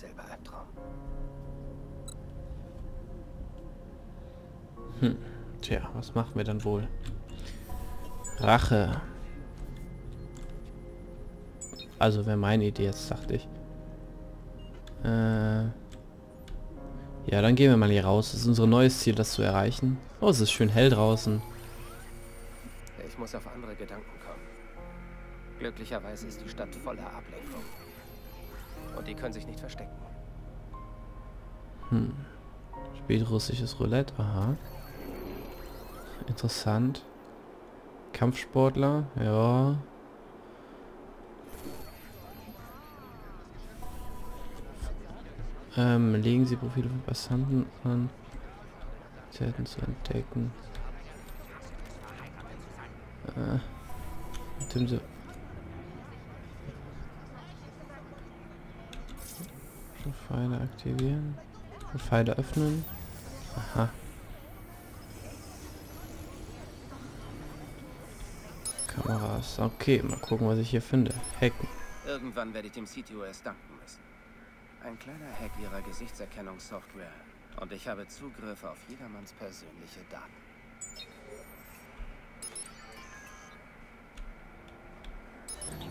derselbe Albtraum. Hm. Tja, was machen wir dann wohl? Rache. Also wäre meine Idee jetzt, dachte ich. Äh ja, dann gehen wir mal hier raus. Das ist unser neues Ziel, das zu erreichen. Oh, es ist schön hell draußen. Ich muss auf andere Gedanken kommen. Glücklicherweise ist die Stadt voller Ablenkung. Und die können sich nicht verstecken. Hm. Spielt russisches Roulette, aha. Interessant. Kampfsportler, ja. Ähm, legen Sie Profile von Passanten an. Zerten zu entdecken. Äh, so. Pfeile aktivieren. Pfeile öffnen. Aha. Kameras. Okay, mal gucken, was ich hier finde. Hacken. Irgendwann werde ich dem CTOS danken müssen. Ein kleiner Hack ihrer Gesichtserkennungssoftware. Und ich habe Zugriff auf jedermanns persönliche Daten.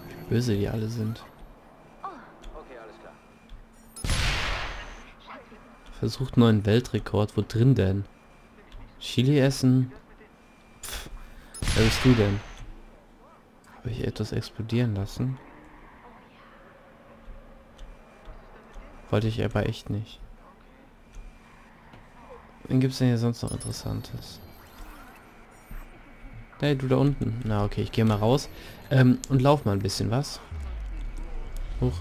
Wie böse die alle sind. Versucht neuen Weltrekord. Wo drin denn? Chili essen? Pff, wer bist du denn? Habe ich etwas explodieren lassen? Wollte ich aber echt nicht. Wen gibt es denn hier sonst noch Interessantes? Hey, du da unten. Na okay, ich gehe mal raus. Ähm, und lauf mal ein bisschen, was? Hoch.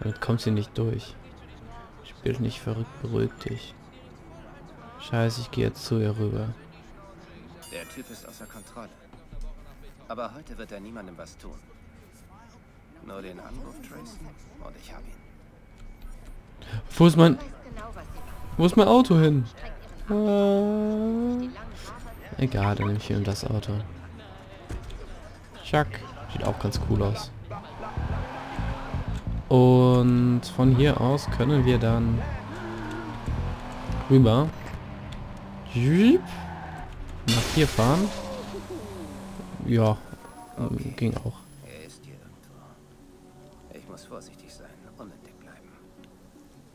Damit kommt sie nicht durch. Spielt nicht verrückt, beruhig dich. Scheiße, ich gehe jetzt zu ihr rüber. Der Typ ist außer Kontrolle. Aber heute wird er niemandem was tun. Nur den Anruf tracen und ich habe ihn. Wo ist mein... Wo ist mein Auto hin? Äh, egal, dann nehme ich hier das Auto. Chuck. Sieht auch ganz cool aus. Und von hier aus können wir dann rüber. Nach hier fahren. Ja, ähm, ging auch. Er ist hier irgendwo. Ich muss vorsichtig sein, unentdeckt bleiben.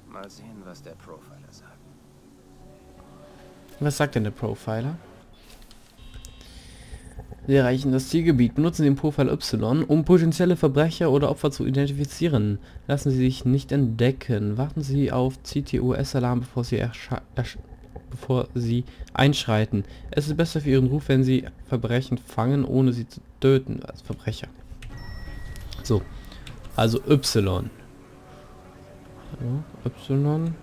Mal sehen, was der Profiler sagt. Was sagt denn der Profiler? Sie erreichen das Zielgebiet. Benutzen den Profil Y, um potenzielle Verbrecher oder Opfer zu identifizieren. Lassen Sie sich nicht entdecken. Warten Sie auf CTOS-Alarm, bevor bevor Sie einschreiten. Es ist besser für Ihren Ruf, wenn Sie Verbrechen fangen, ohne sie zu töten, als Verbrecher. So, also Y. Ja, y.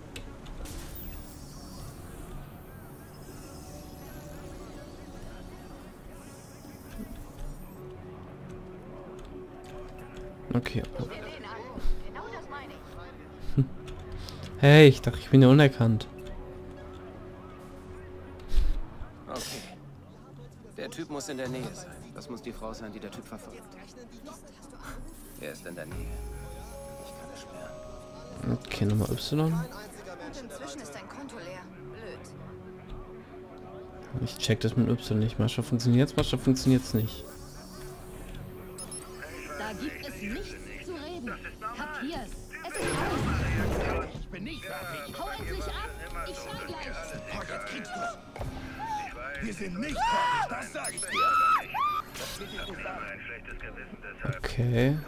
Okay. Hey, ich dachte, ich bin ja unerkannt. Okay. Der Typ muss in der Nähe sein. Das muss die Frau sein, die der Typ verfolgt. Er ist in der Nähe. Ich kann es sperren. Okay, Nummer Y. Ich check das mit Y nicht. Manchmal funktioniert's, manchmal funktioniert's nicht. Nichts zu reden. Kapier's. Es ist aus. Ich bin nicht fertig. Hau endlich ab. Ich schau gleich. Oh, jetzt kriegst du's. Wir sind nicht fertig, das sag ich dir. Okay.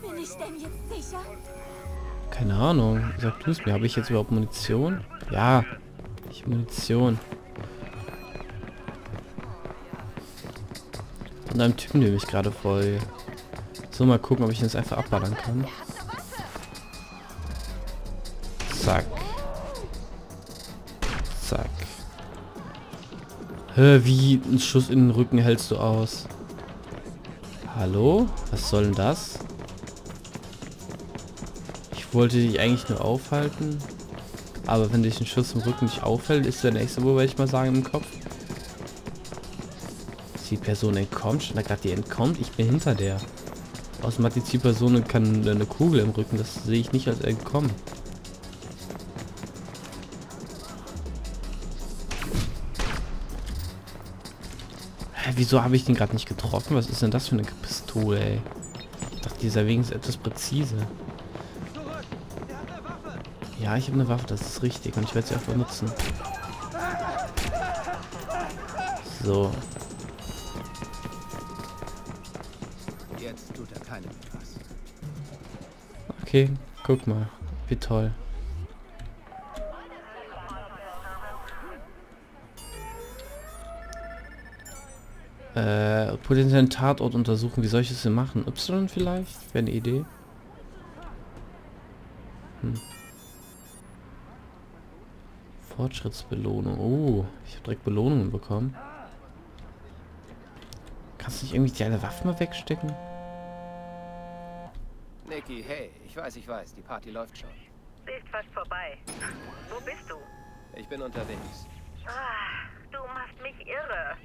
Bin ich denn jetzt sicher? Keine Ahnung. Sag du es mir. Habe ich jetzt überhaupt Munition? Ja. Ich Munition. Und einem Typen, der mich gerade voll. So, mal gucken, ob ich das einfach abballern kann. Zack. Zack. Hä, wie ein Schuss in den Rücken hältst du aus? Hallo? Was soll denn das? Ich wollte dich eigentlich nur aufhalten. Aber wenn dich ein Schuss im Rücken nicht auffällt, ist der nächste wohl, würde ich mal sagen, im Kopf. Die Person entkommt? Stand da gerade die entkommt? Ich bin hinter der. Außerdem hat die Zielperson kann eine Kugel im Rücken. Das sehe ich nicht als entkommen. Hä, wieso habe ich den gerade nicht getroffen? Was ist denn das für eine Pistole, ey? Ich dachte, dieser wenigstens etwas präzise. Ja, ich habe eine Waffe, das ist richtig. Und ich werde sie auch benutzen. So. Jetzt tut er keinem etwas. Okay, guck mal. Wie toll. Äh, potenziellen Tatort untersuchen. Wie soll ich das denn machen? Y vielleicht? Wäre eine Idee. Hm. Fortschrittsbelohnung. Oh, ich habe direkt Belohnungen bekommen. Kannst du nicht irgendwie alle Waffen mal wegstecken? Niki, hey, ich weiß, ich weiß, die Party läuft schon. Sie ist fast vorbei. Wo bist du? Ich bin unterwegs. Ah, du machst mich irre.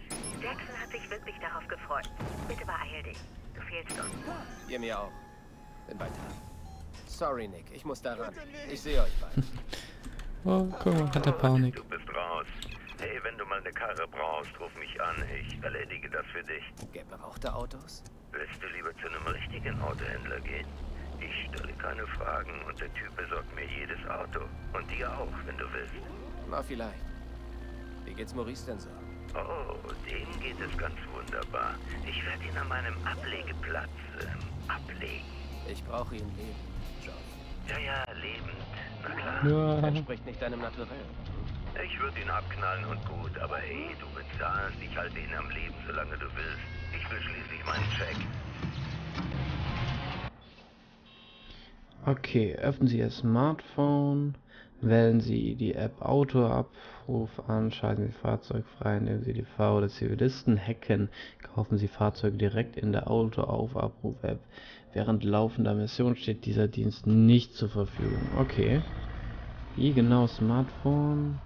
Jackson hat sich wirklich darauf gefreut. Bitte beeil dich. Du fehlst uns. Ihr mir auch. Bin bei Tag. Sorry, Nick, ich muss da ran. Ich sehe euch bald. Oh, guck mal, hat er Panik. Du bist raus. Hey, wenn du mal eine Karre brauchst, ruf mich an. Ich erledige das für dich. Gebrauchte Autos? Willst du lieber zu einem richtigen Autohändler gehen? Ich stelle keine Fragen und der Typ besorgt mir jedes Auto. Und dir auch, wenn du willst. Na, vielleicht. Wie geht's Maurice denn so? Oh, dem geht es ganz wunderbar. Ich werde ihn an meinem Ablegeplatz ähm, ablegen. Ich brauche ihn leben, John. Ja, ja, lebend. Na klar. Ja. Entspricht nicht deinem Naturell. Ich würde ihn abknallen und gut, aber hey, du bezahlst. Ich halte ihn am Leben, solange du willst. Ich will schließlich meinen Check. Okay, öffnen Sie Ihr Smartphone, wählen Sie die App Autoabruf an, schalten Sie Fahrzeug frei, indem Sie die Fahr- oder Zivilisten hacken, kaufen Sie Fahrzeuge direkt in der Autoaufruf-App. Während laufender Mission steht dieser Dienst nicht zur Verfügung. Okay. Wie genau Smartphone?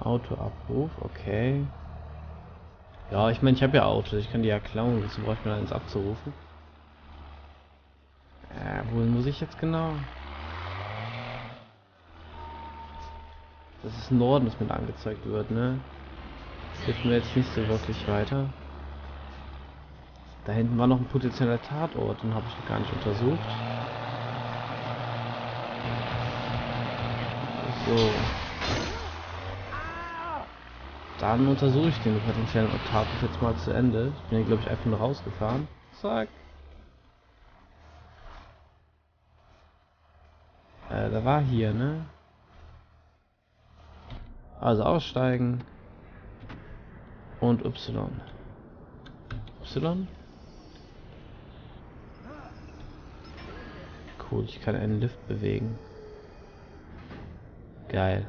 Autoabruf, okay. Ja, ich meine, ich habe ja Autos, ich kann die ja klauen, wieso brauche ich mir eins abzurufen? Wohin muss ich jetzt genau? Das ist Norden, das mit angezeigt wird, ne? Das hilft mir jetzt nicht so wirklich weiter. Da hinten war noch ein potenzieller Tatort, den habe ich noch gar nicht untersucht. So. Dann untersuche ich den potenziellen Tatort jetzt mal zu Ende. Ich bin hier, glaube ich, einfach nur rausgefahren. Zack. Äh, da war hier, ne? Also aussteigen. Und Y. Y? Cool, ich kann einen Lift bewegen. Geil.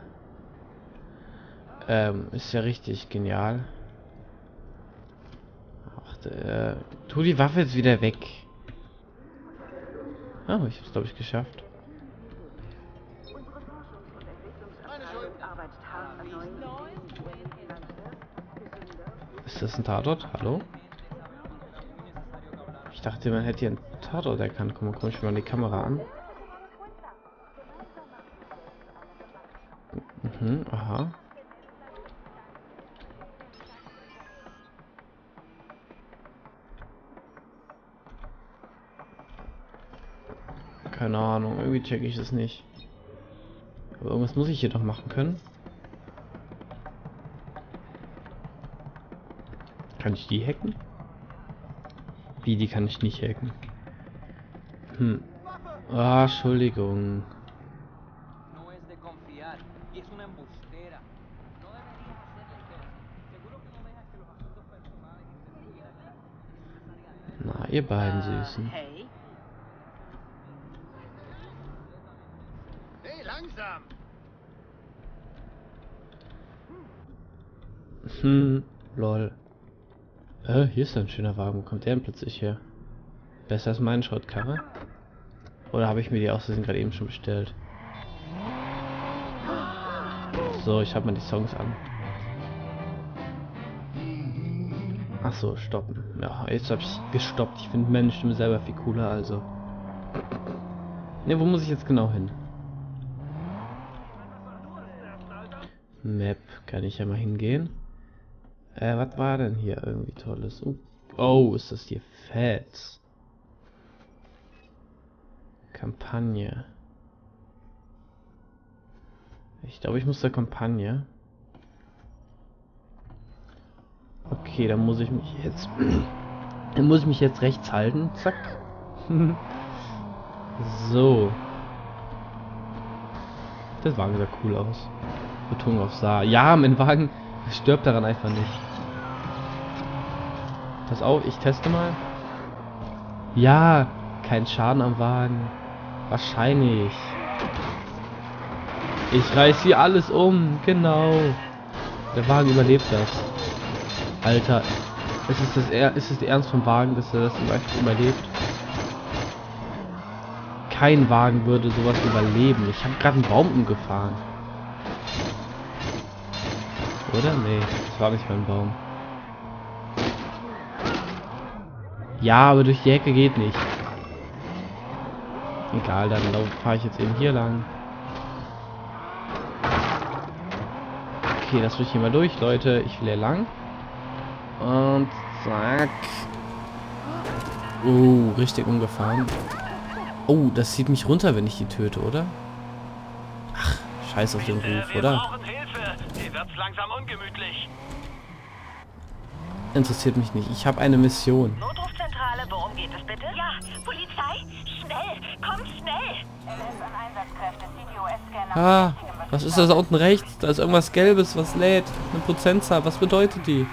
Ähm, ist ja richtig genial. Ach, äh, tu die Waffe jetzt wieder weg. Oh, ich hab's glaube ich geschafft. Das ein Tatort? Hallo? Ich dachte, man hätte hier einen Tatort erkannt. Mal, komm ich mal die Kamera an. Mhm, aha. Keine Ahnung, irgendwie check ich es nicht. Aber irgendwas muss ich hier doch machen können. Kann ich die hacken? Wie, die kann ich nicht hacken? Hm. Ah, Entschuldigung. Na, ihr beiden Süßen. Hey, Hey, langsam! Hm, lol. Äh, hier ist ein schöner Wagen. Wo kommt der denn plötzlich her? Besser als meine Schrottkarre? Oder habe ich mir die aus Versehen gerade eben schon bestellt? So, ich habe mal die Songs an. Ach so, stoppen. Ja, jetzt habe ich gestoppt. Ich finde Stimme selber viel cooler, also. Ne, wo muss ich jetzt genau hin? Map, kann ich ja mal hingehen. Äh, was war denn hier irgendwie tolles? Oh, oh ist das hier fett. Kampagne. Ich glaube, ich muss zur Kampagne. Okay, dann muss ich mich jetzt... dann muss ich mich jetzt rechts halten. Zack. so. Das Wagen sah cool aus. Betonung auf sah. Ja, mein Wagen stirbt daran einfach nicht. Pass auf, ich teste mal. Ja, kein Schaden am Wagen. Wahrscheinlich. Ich reiß hier alles um. Genau. Der Wagen überlebt das. Alter. Ist es, das er ist es der Ernst vom Wagen, dass er das überlebt? Kein Wagen würde sowas überleben. Ich habe gerade einen Baum umgefahren. Oder? Nee, das war nicht mein Baum. Ja, aber durch die Hecke geht nicht. Egal, dann fahre ich jetzt eben hier lang. Okay, das will ich hier mal durch, Leute. Ich will hier lang. Und zack. Oh, richtig umgefahren. Oh, das zieht mich runter, wenn ich die töte, oder? Ach, scheiß auf den Ruf, oder? Langsam ungemütlich. Interessiert mich nicht. Ich habe eine Mission. Notrufzentrale, worum geht es bitte? Ja, Polizei, schnell, kommt schnell. Ah, was ist das da unten rechts? Da ist irgendwas Gelbes, was lädt. Eine Prozentzahl, was bedeutet die?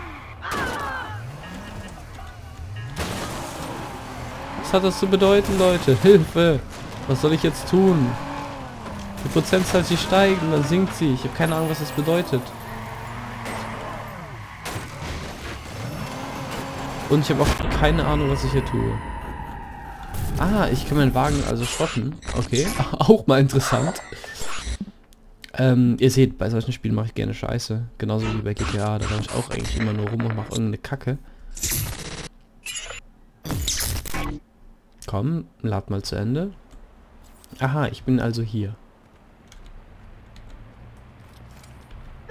Was hat das zu bedeuten, Leute? Hilfe! Was soll ich jetzt tun? Die Prozentzahl, sie steigen, dann sinkt sie. Ich habe keine Ahnung, was das bedeutet. Und ich habe auch keine Ahnung, was ich hier tue. Ah, ich kann meinen Wagen also schrotten. Okay, auch mal interessant. Ähm, ihr seht, bei solchen Spielen mache ich gerne Scheiße. Genauso wie bei GTA, da laufe ich auch eigentlich immer nur rum und mache irgendeine Kacke. Komm, lad mal zu Ende. Aha, ich bin also hier.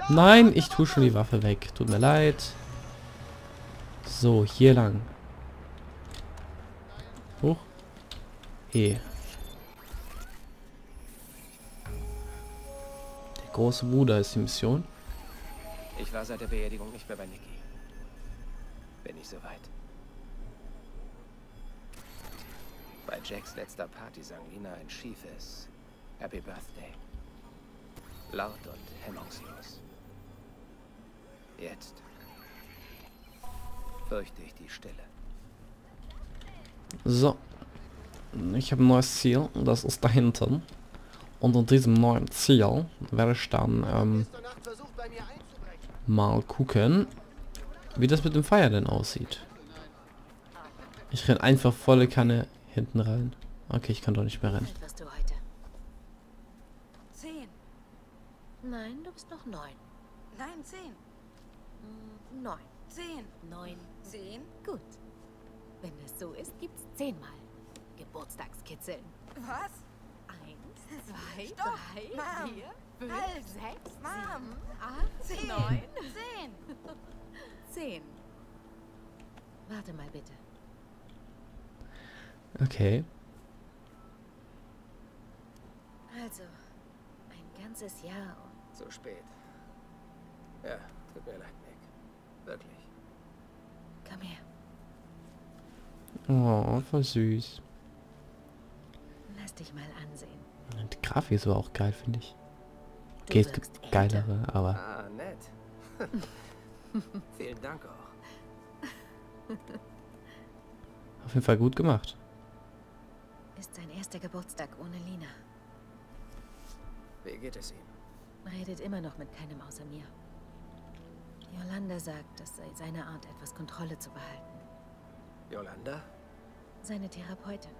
Nein, ich tue schon die Waffe weg. Tut mir leid. So, hier lang. Hoch. E. Der große Bruder ist die Mission. Ich war seit der Beerdigung nicht mehr bei Niki. Bin ich soweit. Bei Jacks letzter Party sang Lina ein schiefes Happy Birthday. Laut und hemmungslos. Jetzt fürchte ich die Stille. So. Ich habe ein neues Ziel. Das ist da hinten. Und in diesem neuen Ziel werde ich dann ähm, mal gucken, wie das mit dem Feuer denn aussieht. Ich renn einfach volle Kanne hinten rein. Okay, ich kann doch nicht mehr rennen. Zehn. Nein, du bist noch neun. Nein, zehn. Hm, neun. Zehn. Neun. Zehn? Gut. Wenn es so ist, gibt's zehnmal. Geburtstagskitzeln. Was? Eins, zwei, Stopp. drei, Mom. vier, fünf, halt. sechs, Mom. sieben, acht, zehn. neun, zehn. Zehn. Warte mal bitte. Okay. Also, ein ganzes Jahr und... Zu spät. Ja, tut mir leid, Nick. Wirklich. Komm her. Oh, voll süß. Lass dich mal ansehen. Die Grafik ist aber auch geil, finde ich. Okay, es gibt geilere, aber... Ah, nett. Vielen Dank auch. Auf jeden Fall gut gemacht. Ist sein erster Geburtstag ohne Lina. Wie geht es ihm? Redet immer noch mit keinem außer mir. Yolanda sagt, das sei seine Art, etwas Kontrolle zu behalten. Yolanda? Seine Therapeutin.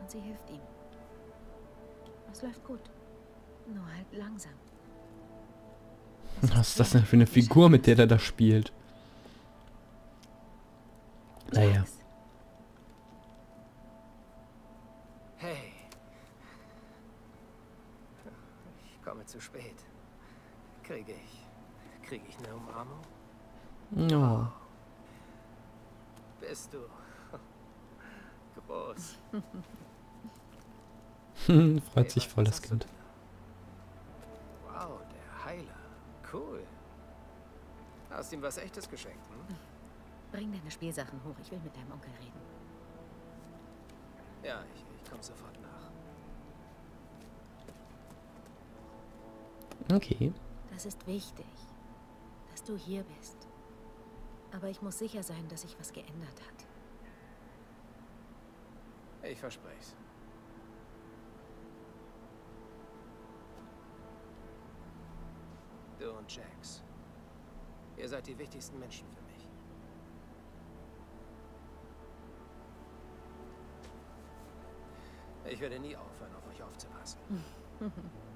Und sie hilft ihm. Es läuft gut. Nur halt langsam. Was ist das denn für eine Figur, mit der der da spielt? Naja. Hey. Ich komme zu spät. Kriege ich. Kriege ich eine Umarmung? Ja. Bist du. Groß. Freut sich voll das Kind. Wow, der Heiler. Cool. Hast ihm was echtes geschenkt, hm? Bring deine Spielsachen hoch. Ich will mit deinem Onkel reden. Ja, ich, ich komme sofort nach. Okay. Das ist wichtig, dass du hier bist. Aber ich muss sicher sein, dass sich was geändert hat. Ich verspreche es. Du und Jax. Ihr seid die wichtigsten Menschen für mich. Ich werde nie aufhören, auf euch aufzupassen.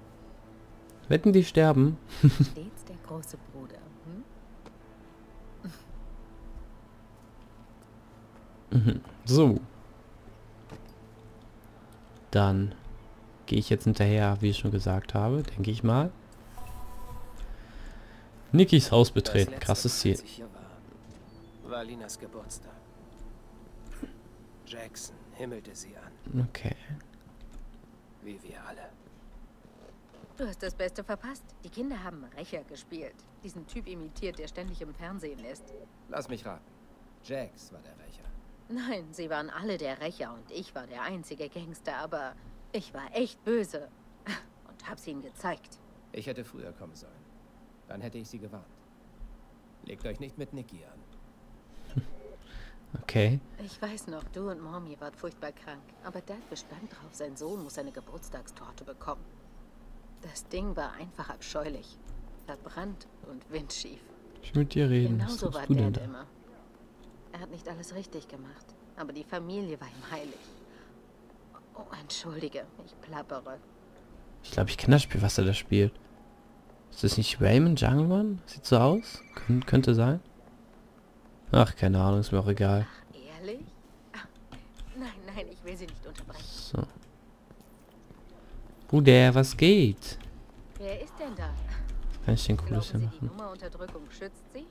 Wetten die sterben? Stets der große Bruder. Hm? So. Dann gehe ich jetzt hinterher, wie ich schon gesagt habe, denke ich mal. Nikis Haus betreten. Krasses Ziel. war, war Linas Geburtstag. Jackson himmelte sie an, Okay. wie wir alle. Du hast das Beste verpasst. Die Kinder haben Rächer gespielt. Diesen Typ imitiert, der ständig im Fernsehen ist. Lass mich raten. Jax war der Rächer. Nein, sie waren alle der Rächer und ich war der einzige Gangster, aber ich war echt böse. Und hab's ihnen gezeigt. Ich hätte früher kommen sollen. Dann hätte ich sie gewarnt. Legt euch nicht mit Nikki an. Okay. Ich weiß noch, du und Mommy wart furchtbar krank. Aber Dad bestand drauf, sein Sohn muss eine Geburtstagstorte bekommen. Das Ding war einfach abscheulich. Verbrannt und windschief. Ich will mit dir reden. Was Genauso war du denn Dad da? immer. Er hat nicht alles richtig gemacht. Aber die Familie war ihm heilig. Oh, entschuldige, ich plappere. Ich glaube, ich kenne das Spiel, was er da spielt. Ist das nicht Raymond Jungle Run? Sieht so aus. Kön könnte sein. Ach, keine Ahnung, ist mir auch egal. Ehrlich? Ah, Nein, nein, ich will sie nicht unterbrechen. So. Bruder, was geht? Wer ist denn da? Kann ich denn Glauben Cooles Sie, hier die machen? Nummerunterdrückung schützt Sie?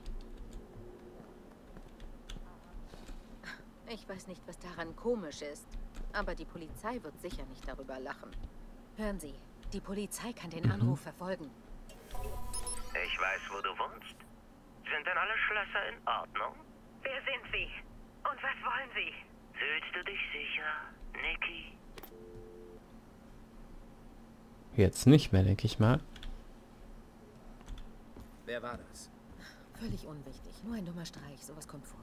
Ich weiß nicht, was daran komisch ist. Aber die Polizei wird sicher nicht darüber lachen. Hören Sie, die Polizei kann den Anruf verfolgen. Ich weiß, wo du wohnst. Sind denn alle Schlösser in Ordnung? Wer sind Sie? Und was wollen Sie? Fühlst du dich sicher, Nikki? Jetzt nicht mehr, denke ich mal. Wer war das? Völlig unwichtig. Nur ein dummer Streich. Sowas kommt vor.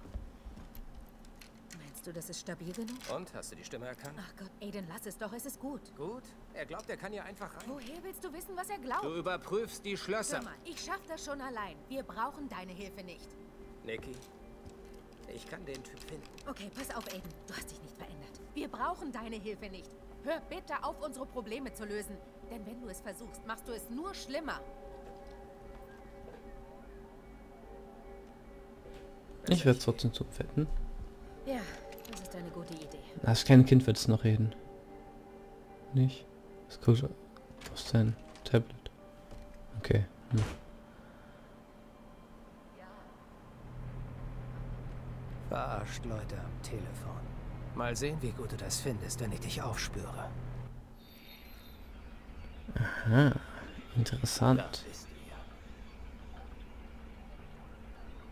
Meinst du, das ist stabil genug? Und, hast du die Stimme erkannt? Ach Gott, Aiden, lass es doch. Es ist gut. Gut. Er glaubt, er kann hier einfach rein. Woher willst du wissen, was er glaubt? Du überprüfst die Schlösser. Hör mal, ich schaff das schon allein. Wir brauchen deine Hilfe nicht. Nikki, ich kann den Typ finden. Okay, pass auf, Aiden. Du hast dich nicht verändert. Wir brauchen deine Hilfe nicht. Hör bitte auf, unsere Probleme zu lösen. Denn wenn du es versuchst, machst du es nur schlimmer. Ich werde trotzdem zum Fetten. Ja, das ist eine gute Idee. Das kleine Kind wird es noch reden. Nicht? Das guckt auf sein Tablet. Okay. Hm. Verarscht Leute am Telefon. Mal sehen, wie gut du das findest, wenn ich dich aufspüre. Aha. Interessant.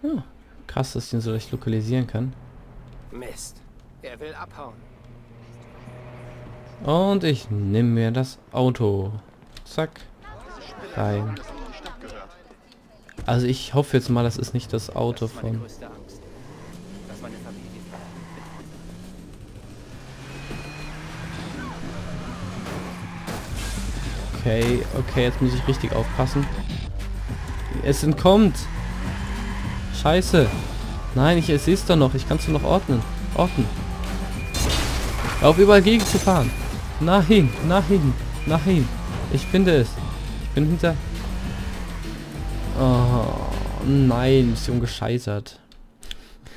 Ja. Krass, dass ich ihn so leicht lokalisieren kann. Mist. Er will abhauen. Und ich nehme mir das Auto. Zack. Rein. Also ich hoffe jetzt mal, das ist nicht das Auto von... Okay, okay, jetzt muss ich richtig aufpassen. Es entkommt. Scheiße. Nein, ich es doch noch. Ich kann es noch ordnen. Ordnen. Auf überall gegen zu fahren. Nein, nein, nein. Ich finde es. Ich bin hinter... Oh, nein, Mission gescheitert.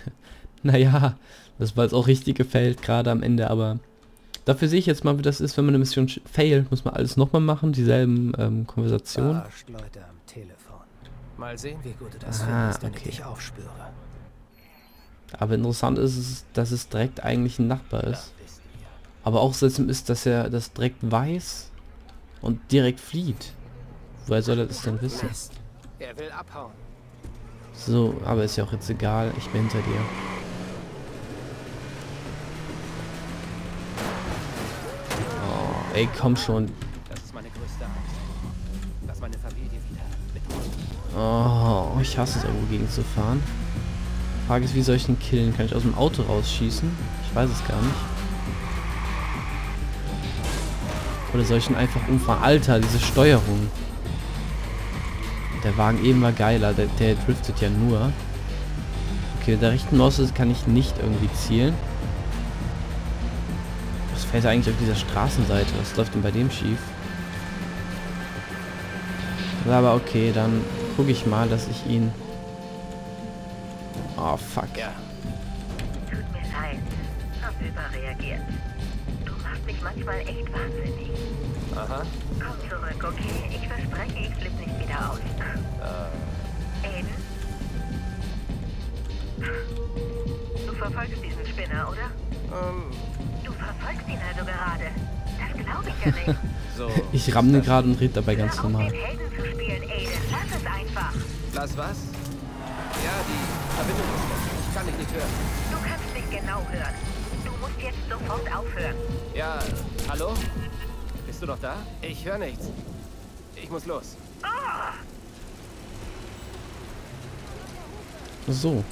naja, das war jetzt auch richtig gefällt, gerade am Ende, aber dafür sehe ich jetzt mal, wie das ist, wenn man eine Mission failt. Muss man alles nochmal machen, dieselben ähm, Konversationen. Mal sehen, wie gut du das Ah, findest, wenn okay. ich dich aufspüre. Aber interessant ist es, dass es direkt eigentlich ein Nachbar ist. Aber auch seltsam ist, dass er das direkt weiß und direkt flieht. Woher soll er das denn wissen? Mist. Er will abhauen. So, aber ist ja auch jetzt egal. Ich bin hinter dir. Ey, komm schon. Oh, ich hasse es, irgendwo gegen zu fahren. Frage ist, wie soll ich ihn killen? Kann ich aus dem Auto rausschießen? Ich weiß es gar nicht. Oder soll ich ihn einfach umfahren? Alter, diese Steuerung. Der Wagen eben war geiler, der, der driftet ja nur. Okay, mit der rechten Maus kann ich nicht irgendwie zielen. Fährt er eigentlich auf dieser Straßenseite? Was läuft denn bei dem schief? Aber okay, dann gucke ich mal, dass ich ihn... Oh, fuck. Ja. Tut mir leid. Hab überreagiert. Du machst mich manchmal echt wahnsinnig. Aha. Komm zurück, okay? Ich verspreche, ich flippe nicht wieder aus. Äh, Aiden? Du verfolgst diesen Spinner, oder? ähm, ich ja nicht. so. Ich ramm den gerade und red dabei ganz normal. Lass was? Ja, die Verbindung ist weg. Ich kann dich nicht hören. Du kannst nicht genau hören. Du musst jetzt sofort aufhören. Ja, hallo? Bist du noch da? Ich höre nichts. Ich muss los. So.